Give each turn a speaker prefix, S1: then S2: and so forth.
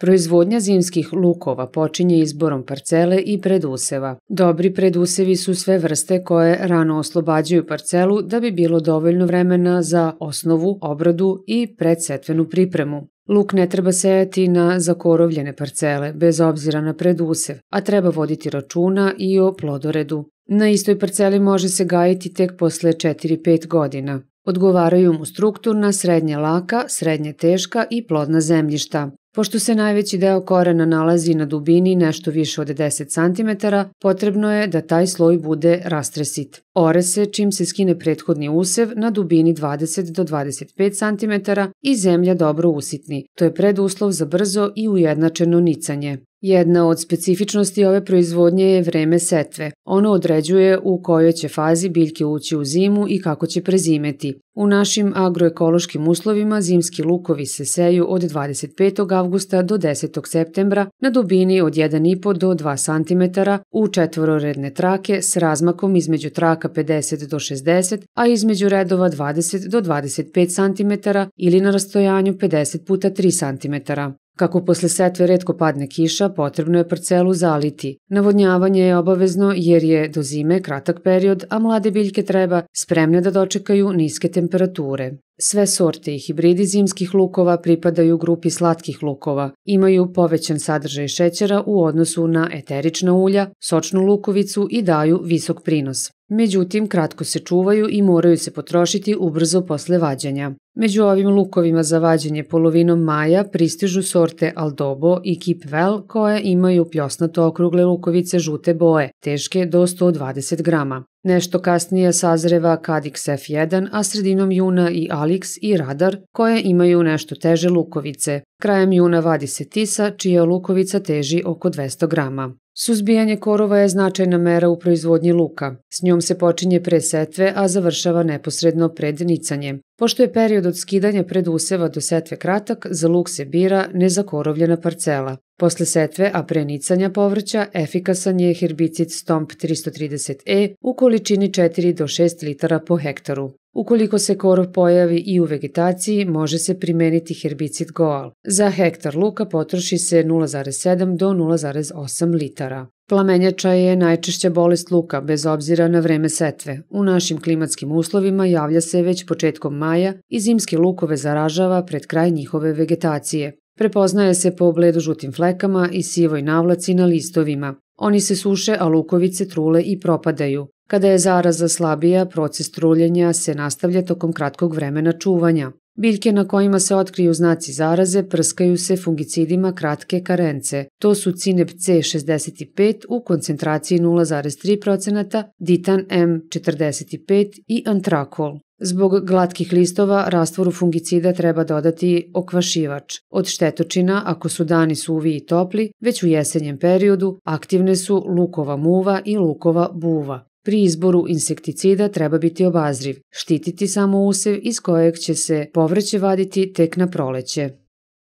S1: Proizvodnja zimskih lukova počinje izborom parcele i preduseva. Dobri predusevi su sve vrste koje rano oslobađaju parcelu da bi bilo dovoljno vremena za osnovu, obradu i predsetvenu pripremu. Luk ne treba sejati na zakorovljene parcele, bez obzira na predusev, a treba voditi računa i o plodoredu. Na istoj parceli može se gajiti tek posle 4-5 godina. Odgovaraju mu strukturna, srednje laka, srednje teška i plodna zemljišta. Pošto se najveći deo korena nalazi na dubini nešto više od 10 cm, potrebno je da taj sloj bude rastresit. Ore se čim se skine prethodni usev na dubini 20 do 25 cm i zemlja dobro usitni. To je preduslov za brzo i ujednačeno nicanje. Jedna od specifičnosti ove proizvodnje je vreme setve. Ono određuje u kojoj će fazi biljke ući u zimu i kako će prezimeti. U našim agroekološkim uslovima zimski lukovi se seju od 25. avgusta do 10. septembra na dubini od 1,5 do 2 cm u četvororedne trake s razmakom između traka 50 do 60, a između redova 20 do 25 cm ili na rastojanju 50 puta 3 cm. Kako posle setve redko padne kiša, potrebno je parcelu zaliti. Navodnjavanje je obavezno jer je do zime kratak period, a mlade biljke treba spremne da dočekaju niske temperature. Sve sorte i hibridi zimskih lukova pripadaju grupi slatkih lukova, imaju povećan sadržaj šećera u odnosu na eterična ulja, sočnu lukovicu i daju visok prinos. Međutim, kratko se čuvaju i moraju se potrošiti ubrzo posle vađanja. Među ovim lukovima za vađenje polovinom maja pristižu sorte Aldobo i Kipvel koje imaju pljosnato okrugle lukovice žute boje, teške do 120 grama. Nešto kasnije sazreva Cadix F1, a sredinom juna i Alix i Radar, koje imaju nešto teže lukovice. Krajem juna vadi se Tisa, čija lukovica teži oko 200 grama. Suzbijanje korova je značajna mera u proizvodnji luka. S njom se počinje pre setve, a završava neposredno pred nicanje. Pošto je period od skidanja pred useva do setve kratak, za luk se bira nezakorovljena parcela. Posle setve, a pre nicanja povrća, efikasan je herbicid Stomp 330E u količini 4 do 6 litara po hektaru. Ukoliko se korov pojavi i u vegetaciji, može se primeniti herbicid Goal. Za hektar luka potroši se 0,7 do 0,8 litara. Plamenjača je najčešća bolest luka bez obzira na vreme setve. U našim klimatskim uslovima javlja se već početkom maja i zimske lukove zaražava pred kraj njihove vegetacije. Prepoznaje se po bledo žutim flekama i sivoj navlaci na listovima. Oni se suše, a lukovice trule i propadaju. Kada je zaraza slabija, proces truljenja se nastavlja tokom kratkog vremena čuvanja. Biljke na kojima se otkriju znaci zaraze prskaju se fungicidima kratke karence. To su Cinep C65 u koncentraciji 0,3%, Ditan M45 i Antrakol. Zbog glatkih listova rastvoru fungicida treba dodati okvašivač. Od štetočina, ako su dani suvi i topli, već u jesenjem periodu aktivne su lukova muva i lukova buva. Pri izboru insekticida treba biti obazriv, štititi samo usev iz kojeg će se povrće vaditi tek na proleće.